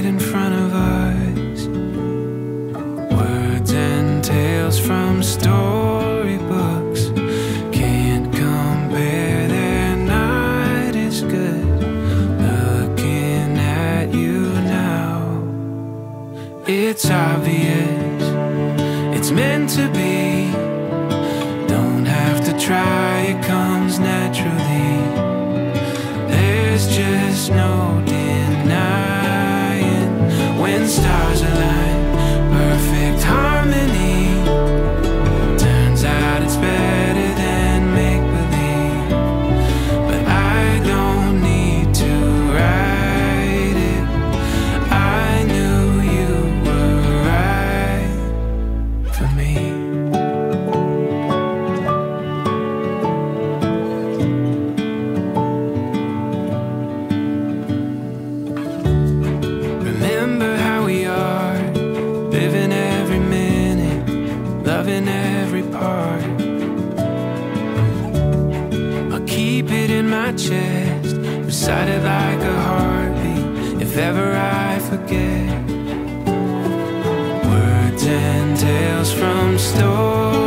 right in front of us. Words and tales from storybooks can't compare, they're not as good. Looking at you now, it's obvious, it's meant to be. Ever I forget. Words and tales from storybooks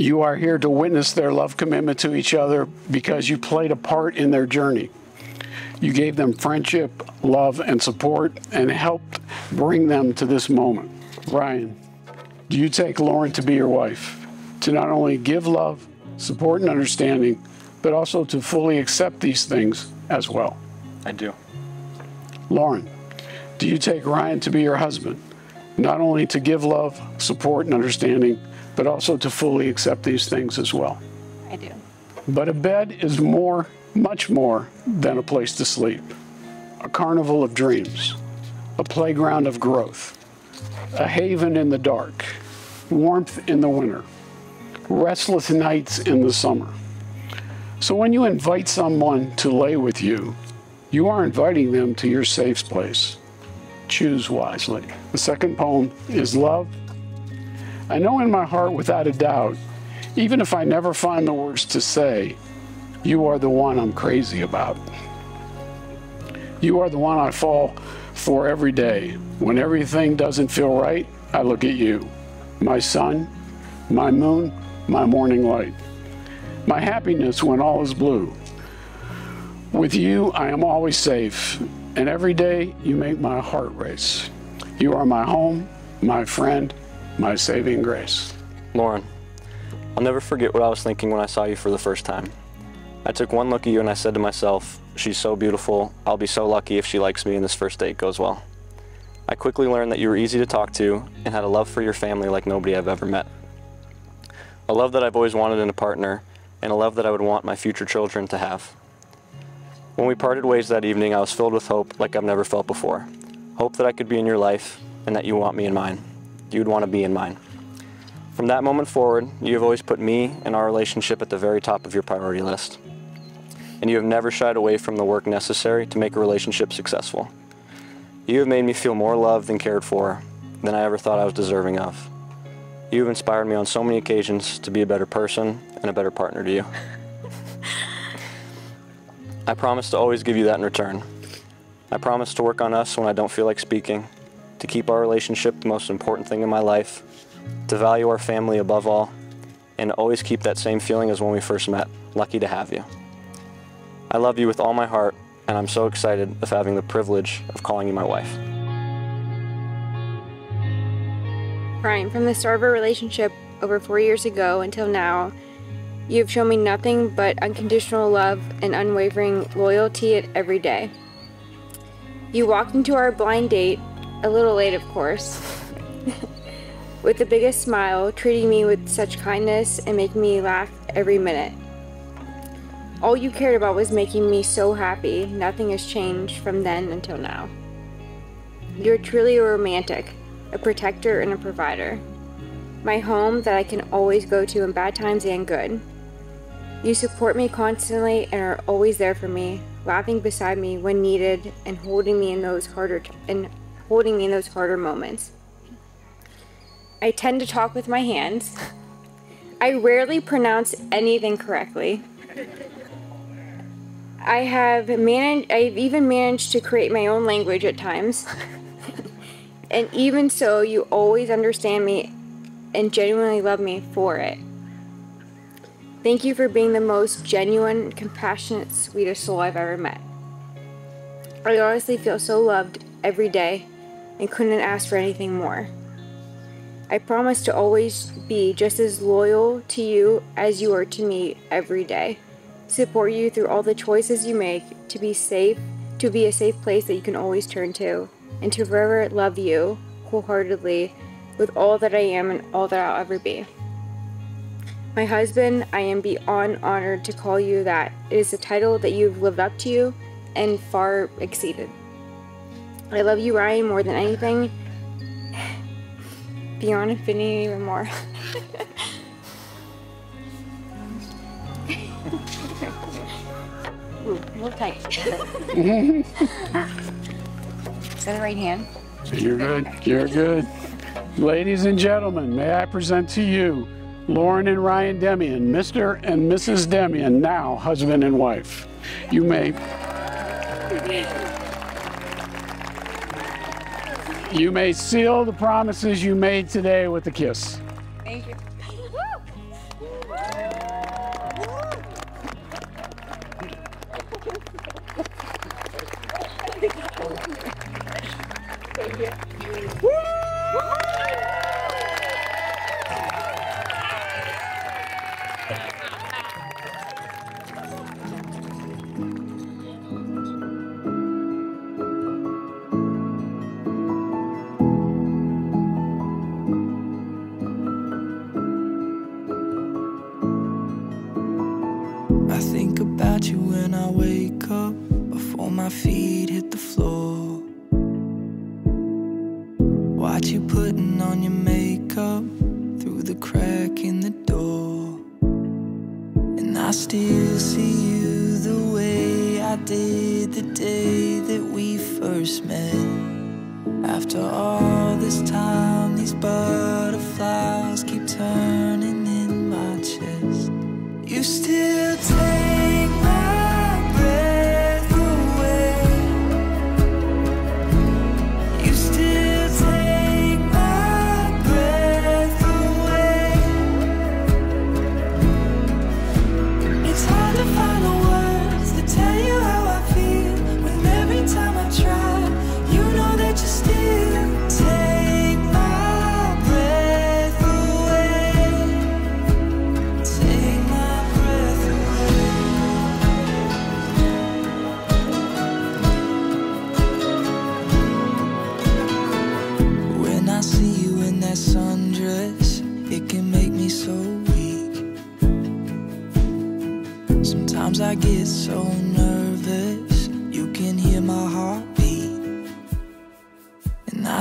You are here to witness their love commitment to each other because you played a part in their journey. You gave them friendship, love, and support and helped bring them to this moment. Ryan, do you take Lauren to be your wife? To not only give love, support, and understanding, but also to fully accept these things as well? I do. Lauren, do you take Ryan to be your husband? Not only to give love, support, and understanding, but also to fully accept these things as well. I do. But a bed is more, much more than a place to sleep. A carnival of dreams, a playground of growth, a haven in the dark, warmth in the winter, restless nights in the summer. So when you invite someone to lay with you, you are inviting them to your safe place. Choose wisely. The second poem is Love. I know in my heart without a doubt, even if I never find the words to say, you are the one I'm crazy about. You are the one I fall for every day. When everything doesn't feel right, I look at you. My sun, my moon, my morning light. My happiness when all is blue. With you, I am always safe, and every day you make my heart race. You are my home, my friend, my saving grace. Lauren, I'll never forget what I was thinking when I saw you for the first time. I took one look at you and I said to myself, She's so beautiful. I'll be so lucky if she likes me and this first date goes well. I quickly learned that you were easy to talk to and had a love for your family like nobody I've ever met. A love that I've always wanted in a partner, and a love that I would want my future children to have. When we parted ways that evening, I was filled with hope like I've never felt before. Hope that I could be in your life and that you want me in mine. You'd want to be in mine. From that moment forward, you have always put me and our relationship at the very top of your priority list. And you have never shied away from the work necessary to make a relationship successful. You have made me feel more loved and cared for than I ever thought I was deserving of. You have inspired me on so many occasions to be a better person and a better partner to you. I promise to always give you that in return. I promise to work on us when I don't feel like speaking, to keep our relationship the most important thing in my life, to value our family above all, and always keep that same feeling as when we first met. Lucky to have you. I love you with all my heart, and I'm so excited of having the privilege of calling you my wife. Ryan, from the start of our relationship over four years ago until now, you have shown me nothing but unconditional love and unwavering loyalty every day. You walked into our blind date, a little late of course, with the biggest smile, treating me with such kindness and making me laugh every minute. All you cared about was making me so happy. Nothing has changed from then until now. You're truly a romantic, a protector, and a provider. My home that I can always go to in bad times and good. You support me constantly and are always there for me, laughing beside me when needed and holding me in those harder and holding me in those harder moments. I tend to talk with my hands. I rarely pronounce anything correctly. I have managed I've even managed to create my own language at times. and even so, you always understand me and genuinely love me for it. Thank you for being the most genuine, compassionate, sweetest soul I've ever met. I honestly feel so loved every day and couldn't ask for anything more. I promise to always be just as loyal to you as you are to me every day. Support you through all the choices you make to be safe, to be a safe place that you can always turn to, and to forever love you wholeheartedly with all that I am and all that I'll ever be. My husband, I am beyond honored to call you that. It is a title that you've lived up to and far exceeded. I love you, Ryan, more than anything. Beyond infinity even more. Ooh, a little tight. Is that the right hand? You're good. You're good. Ladies and gentlemen, may I present to you Lauren and Ryan Demian, Mr. and Mrs. Demian, now husband and wife. You may. You may seal the promises you made today with a kiss. Thank you. I crack in the door. And I still see you the way I did the day that we first met. After all this time, these butterflies keep turning in my chest. You still take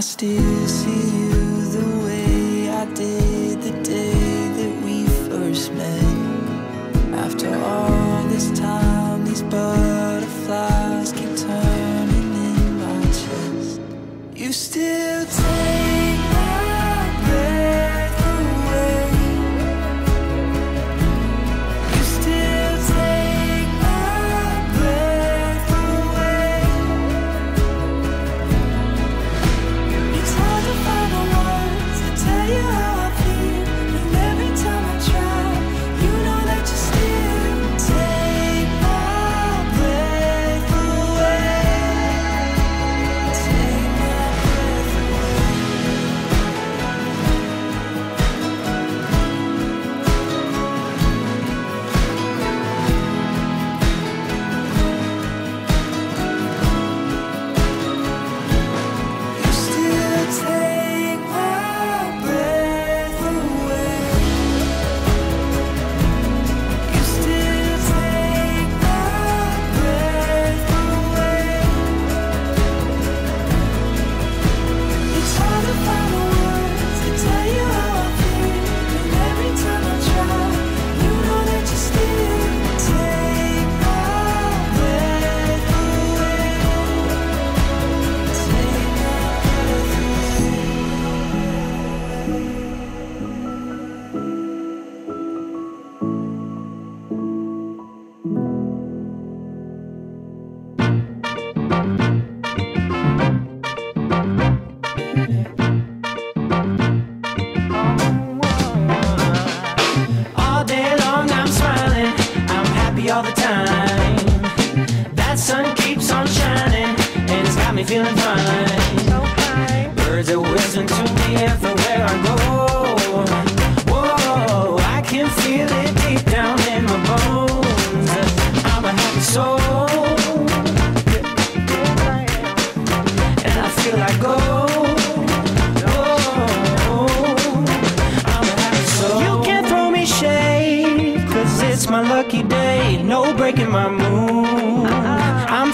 still see you the way I did the day that we first met. After all this time, these butterflies keep turning in my chest. You still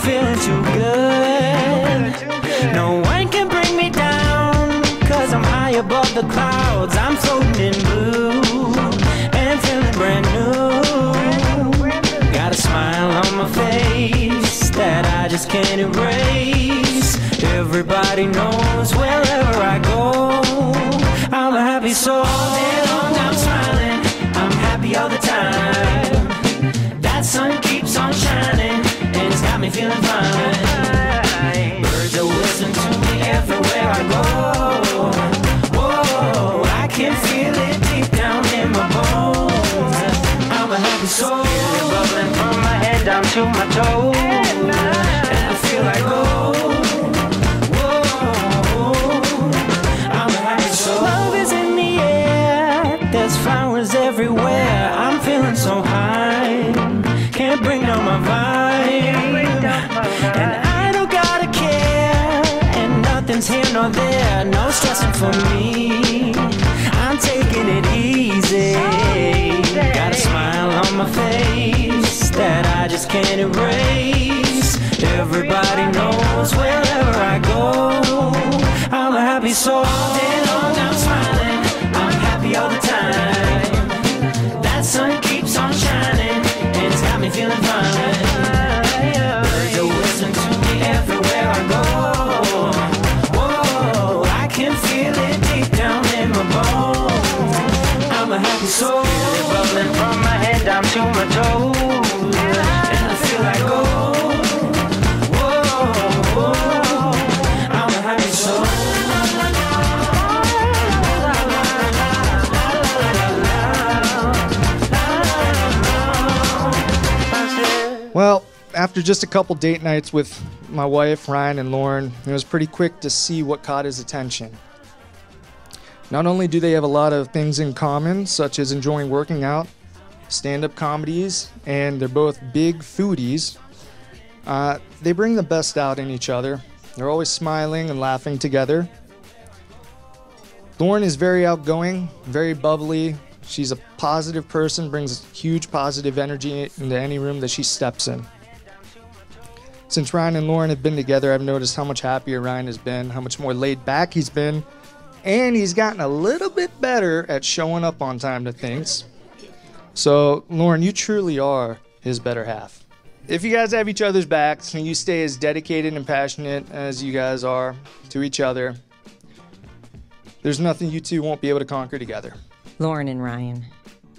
feeling too good. No one can bring me down, cause I'm high above the clouds. I'm floating in blue and feeling brand new. Got a smile on my face that I just can't erase. Everybody knows wherever I go, I'm a happy soul. Me feeling fine. Nor there. No stressing for me. I'm taking it easy. Got a smile on my face that I just can't erase. Everybody knows wherever I go, I'm a happy soul. Well, after just a couple date nights with my wife, Ryan, and Lauren, it was pretty quick to see what caught his attention. Not only do they have a lot of things in common, such as enjoying working out, stand up comedies, and they're both big foodies, uh, they bring the best out in each other. They're always smiling and laughing together. Lauren is very outgoing, very bubbly, She's a positive person, brings huge positive energy into any room that she steps in. Since Ryan and Lauren have been together, I've noticed how much happier Ryan has been, how much more laid back he's been, and he's gotten a little bit better at showing up on time to things. So, Lauren, you truly are his better half. If you guys have each other's backs and you stay as dedicated and passionate as you guys are to each other, there's nothing you two won't be able to conquer together. Lauren and Ryan.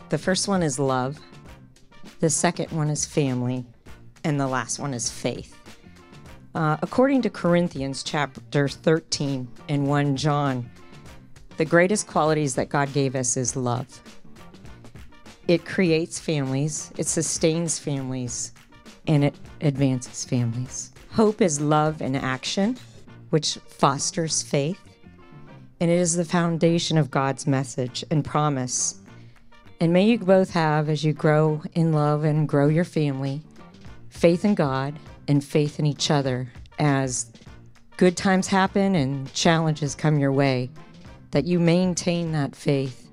The first one is love, the second one is family, and the last one is faith. Uh, according to Corinthians chapter 13 and 1 John, the greatest qualities that God gave us is love. It creates families, it sustains families, and it advances families. Hope is love in action, which fosters faith, and it is the foundation of God's message and promise. And may you both have, as you grow in love and grow your family, faith in God and faith in each other as good times happen and challenges come your way, that you maintain that faith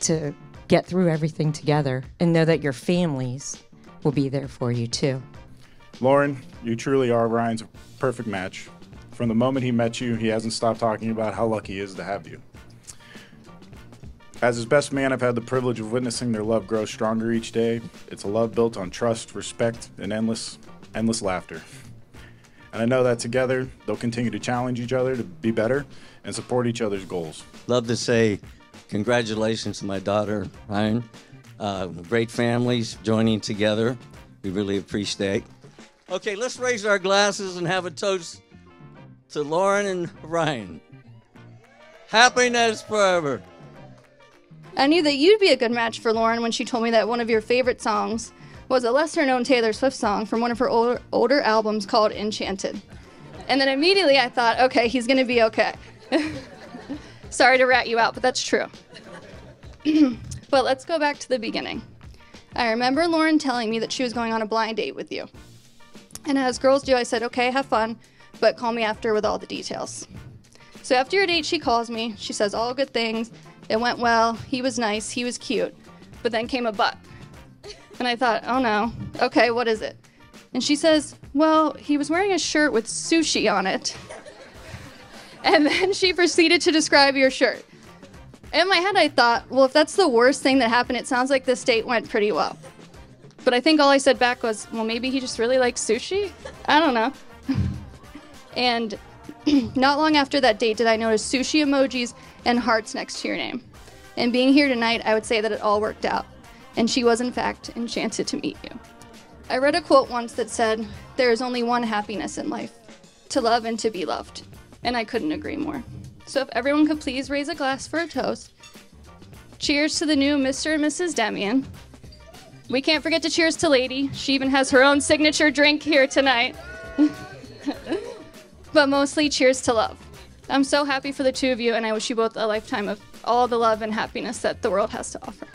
to get through everything together and know that your families will be there for you too. Lauren, you truly are Ryan's perfect match. From the moment he met you, he hasn't stopped talking about how lucky he is to have you. As his best man, I've had the privilege of witnessing their love grow stronger each day. It's a love built on trust, respect, and endless, endless laughter. And I know that together, they'll continue to challenge each other to be better and support each other's goals. Love to say congratulations to my daughter, Ryan. Uh, great families joining together. We really appreciate. Okay, let's raise our glasses and have a toast to Lauren and Ryan. Happiness forever. I knew that you'd be a good match for Lauren when she told me that one of your favorite songs was a lesser known Taylor Swift song from one of her older, older albums called Enchanted. And then immediately I thought, okay, he's gonna be okay. Sorry to rat you out, but that's true. but let's go back to the beginning. I remember Lauren telling me that she was going on a blind date with you. And as girls do, I said, okay, have fun, but call me after with all the details. So after your date, she calls me. She says all good things. It went well. He was nice. He was cute. But then came a but. And I thought, oh no. Okay, what is it? And she says, well, he was wearing a shirt with sushi on it. And then she proceeded to describe your shirt. In my head, I thought, well, if that's the worst thing that happened, it sounds like this date went pretty well. But I think all I said back was, well, maybe he just really likes sushi? I don't know. and not long after that date did I notice sushi emojis and hearts next to your name. And being here tonight, I would say that it all worked out. And she was, in fact, enchanted to meet you. I read a quote once that said, There is only one happiness in life to love and to be loved. And I couldn't agree more. So if everyone could please raise a glass for a toast. Cheers to the new Mr. and Mrs. Demian. We can't forget to cheers to Lady. She even has her own signature drink here tonight. but mostly cheers to love. I'm so happy for the two of you, and I wish you both a lifetime of all the love and happiness that the world has to offer.